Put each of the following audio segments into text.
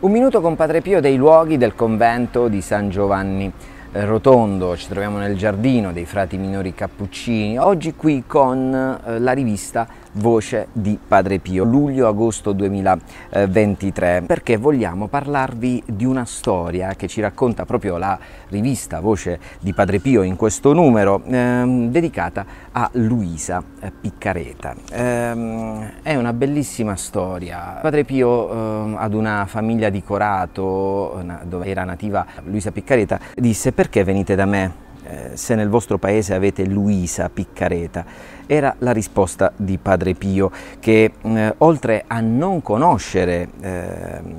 Un minuto con Padre Pio dei luoghi del convento di San Giovanni eh, Rotondo, ci troviamo nel giardino dei frati minori cappuccini, oggi qui con eh, la rivista Voce di Padre Pio, luglio-agosto 2023, perché vogliamo parlarvi di una storia che ci racconta proprio la rivista Voce di Padre Pio in questo numero, ehm, dedicata a Luisa Piccareta. Ehm, è una bellissima storia. Padre Pio, ehm, ad una famiglia di Corato, dove era nativa Luisa Piccareta, disse perché venite da me? Eh, se nel vostro paese avete Luisa Piccareta. Era la risposta di Padre Pio che eh, oltre a non conoscere ehm,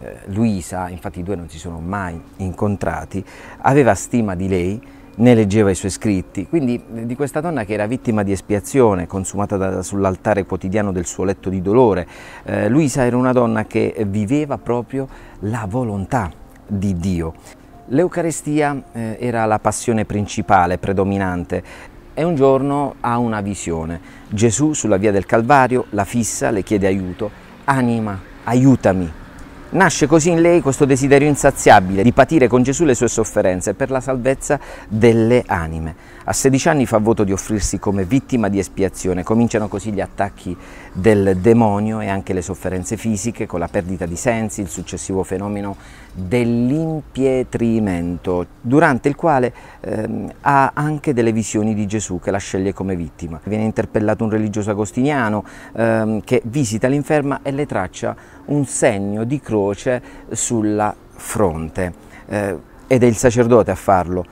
eh, Luisa, infatti i due non si sono mai incontrati, aveva stima di lei, ne leggeva i suoi scritti, quindi eh, di questa donna che era vittima di espiazione consumata sull'altare quotidiano del suo letto di dolore. Eh, Luisa era una donna che viveva proprio la volontà di Dio. L'Eucarestia eh, era la passione principale, predominante, e un giorno ha una visione. Gesù sulla via del Calvario la fissa, le chiede aiuto, anima, aiutami, Nasce così in lei questo desiderio insaziabile di patire con Gesù le sue sofferenze per la salvezza delle anime. A 16 anni fa voto di offrirsi come vittima di espiazione. Cominciano così gli attacchi del demonio e anche le sofferenze fisiche con la perdita di sensi, il successivo fenomeno dell'impietrimento, durante il quale ehm, ha anche delle visioni di Gesù che la sceglie come vittima. Viene interpellato un religioso agostiniano ehm, che visita l'inferma e le traccia un segno di croce sulla fronte eh, ed è il sacerdote a farlo.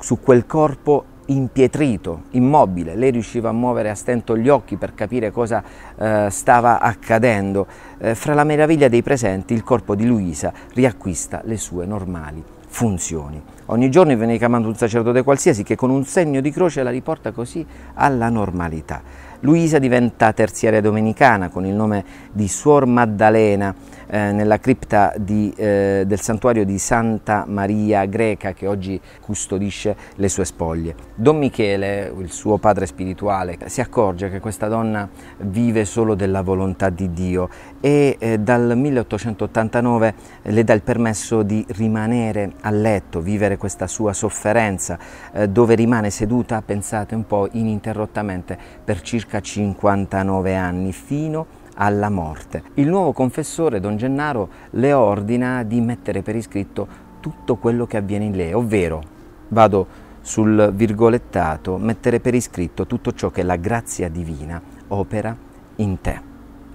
Su quel corpo impietrito, immobile, lei riusciva a muovere a stento gli occhi per capire cosa eh, stava accadendo. Eh, fra la meraviglia dei presenti il corpo di Luisa riacquista le sue normali funzioni. Ogni giorno viene chiamato un sacerdote qualsiasi che con un segno di croce la riporta così alla normalità. Luisa diventa terziaria domenicana con il nome di Suor Maddalena eh, nella cripta di, eh, del santuario di Santa Maria Greca che oggi custodisce le sue spoglie. Don Michele, il suo padre spirituale, si accorge che questa donna vive solo della volontà di Dio e eh, dal 1889 le dà il permesso di rimanere a letto, vivere questa sua sofferenza, eh, dove rimane seduta, pensate un po', ininterrottamente per circa 59 anni, fino alla morte. Il nuovo confessore, Don Gennaro, le ordina di mettere per iscritto tutto quello che avviene in lei, ovvero, vado sul virgolettato, mettere per iscritto tutto ciò che la grazia divina opera in te.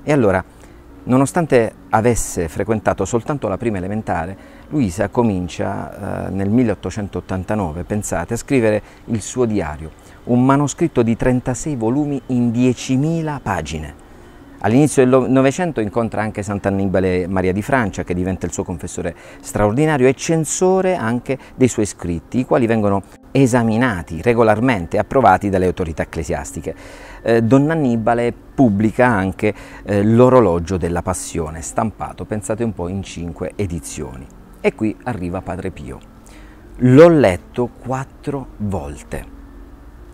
E allora, nonostante avesse frequentato soltanto la prima elementare, Luisa comincia eh, nel 1889, pensate, a scrivere il suo diario, un manoscritto di 36 volumi in 10.000 pagine. All'inizio del Novecento incontra anche Sant'Annibale Maria di Francia, che diventa il suo confessore straordinario e censore anche dei suoi scritti, i quali vengono esaminati regolarmente e approvati dalle autorità ecclesiastiche. Eh, Don Annibale pubblica anche eh, l'orologio della passione, stampato, pensate un po', in cinque edizioni. E qui arriva Padre Pio. L'ho letto quattro volte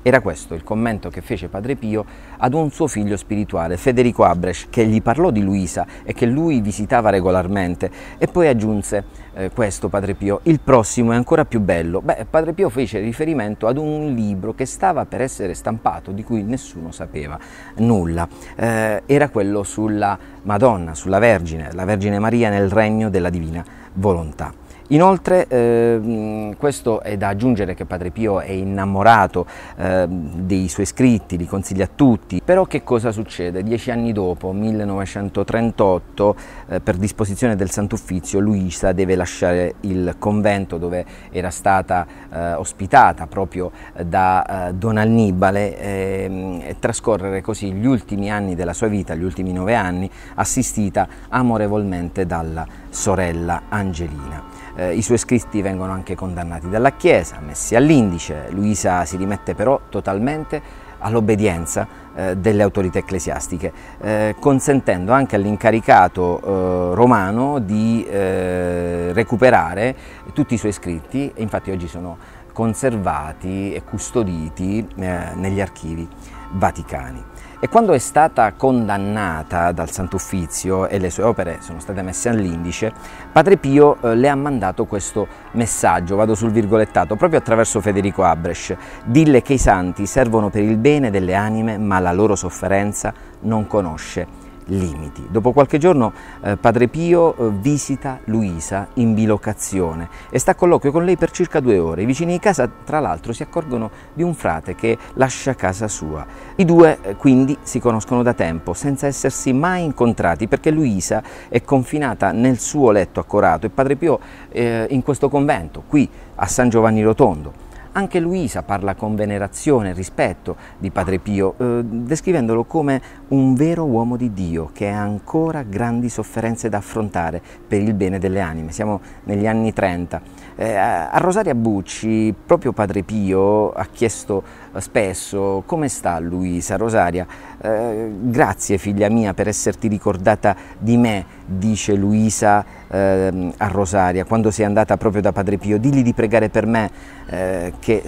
era questo il commento che fece Padre Pio ad un suo figlio spirituale, Federico Abresch, che gli parlò di Luisa e che lui visitava regolarmente. E poi aggiunse eh, questo Padre Pio, il prossimo è ancora più bello. Beh, Padre Pio fece riferimento ad un libro che stava per essere stampato, di cui nessuno sapeva nulla. Eh, era quello sulla Madonna, sulla Vergine, la Vergine Maria nel regno della Divina Volontà. Inoltre, eh, questo è da aggiungere che Padre Pio è innamorato eh, dei suoi scritti, li consiglia a tutti, però che cosa succede? Dieci anni dopo, 1938, eh, per disposizione del Sant'Uffizio, Luisa deve lasciare il convento dove era stata eh, ospitata proprio da eh, Don Annibale ehm, e trascorrere così gli ultimi anni della sua vita, gli ultimi nove anni, assistita amorevolmente dalla sorella Angelina. Eh, I suoi scritti vengono anche condannati dalla Chiesa, messi all'indice. Luisa si rimette però totalmente all'obbedienza eh, delle autorità ecclesiastiche, eh, consentendo anche all'incaricato eh, romano di eh, recuperare tutti i suoi scritti, e infatti oggi sono conservati e custoditi eh, negli archivi vaticani. E quando è stata condannata dal Sant'Uffizio e le sue opere sono state messe all'indice, Padre Pio eh, le ha mandato questo messaggio, vado sul virgolettato, proprio attraverso Federico Abresch. Dille che i santi servono per il bene delle anime, ma la loro sofferenza non conosce limiti. Dopo qualche giorno eh, Padre Pio eh, visita Luisa in bilocazione e sta a colloquio con lei per circa due ore. I vicini di casa, tra l'altro, si accorgono di un frate che lascia casa sua. I due eh, quindi si conoscono da tempo, senza essersi mai incontrati, perché Luisa è confinata nel suo letto accorato e Padre Pio eh, in questo convento, qui a San Giovanni Rotondo. Anche Luisa parla con venerazione e rispetto di Padre Pio, eh, descrivendolo come un vero uomo di Dio che ha ancora grandi sofferenze da affrontare per il bene delle anime. Siamo negli anni 30. Eh, a Rosaria Bucci, proprio Padre Pio ha chiesto spesso. Come sta Luisa. Rosaria, eh, grazie figlia mia per esserti ricordata di me, dice Luisa eh, a Rosaria, quando sei andata proprio da Padre Pio, digli di pregare per me eh, che,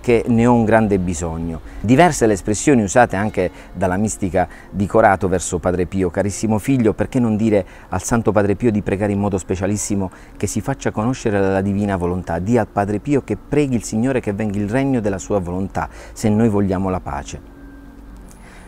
che, ne ho un grande bisogno. Diverse le espressioni usate anche dalla mistica di Corato verso Padre Pio, carissimo figlio, perché non dire al Santo Padre Pio di pregare in modo specialissimo che si faccia conoscere la divina volontà, di al Padre Pio che preghi il Signore che venga il regno della sua volontà, se noi vogliamo la pace.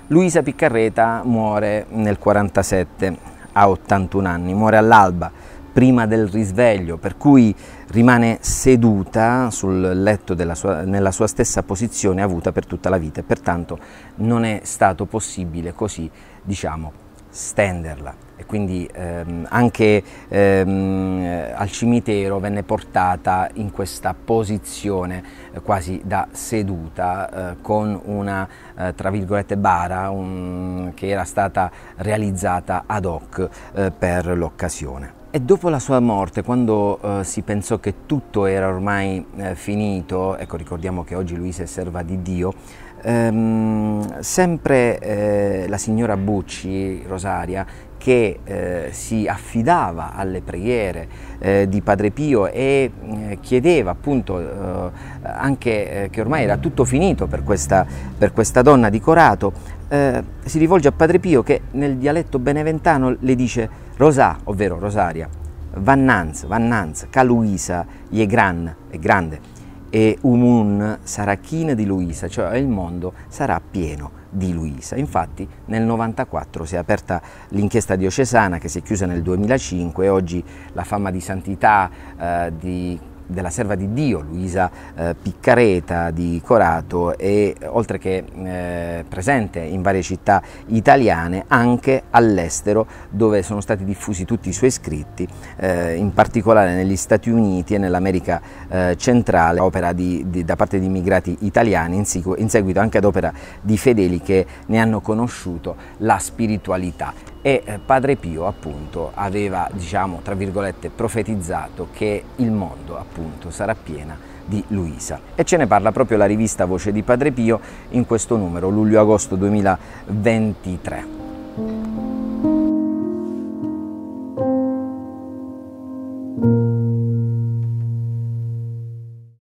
Luisa Piccarreta muore nel 47, a 81 anni, muore all'alba, prima del risveglio, per cui rimane seduta sul letto sua, nella sua stessa posizione avuta per tutta la vita e pertanto non è stato possibile così, diciamo, stenderla e quindi ehm, anche ehm, al cimitero venne portata in questa posizione eh, quasi da seduta eh, con una eh, tra virgolette bara un, che era stata realizzata ad hoc eh, per l'occasione. E dopo la sua morte, quando eh, si pensò che tutto era ormai eh, finito, ecco ricordiamo che oggi Luisa è serva di Dio, ehm, sempre eh, la signora Bucci, Rosaria, che eh, si affidava alle preghiere eh, di Padre Pio e eh, chiedeva appunto eh, anche che ormai era tutto finito per questa, per questa donna di Corato, si rivolge a Padre Pio che nel dialetto beneventano le dice Rosà, ovvero Rosaria, Vannanz, Vannanz, ca Luisa, je gran, è grande, e umun sarà china di Luisa, cioè il mondo sarà pieno di Luisa. Infatti nel 1994 si è aperta l'inchiesta diocesana che si è chiusa nel 2005 e oggi la fama di santità eh, di della serva di Dio, Luisa eh, Piccareta di Corato e oltre che eh, presente in varie città italiane anche all'estero dove sono stati diffusi tutti i suoi scritti, eh, in particolare negli Stati Uniti e nell'America eh, centrale, opera di, di, da parte di immigrati italiani, in, in seguito anche ad opera di fedeli che ne hanno conosciuto la spiritualità e eh, Padre Pio appunto aveva diciamo tra virgolette profetizzato che il mondo appunto sarà piena di Luisa e ce ne parla proprio la rivista Voce di Padre Pio in questo numero luglio-agosto 2023.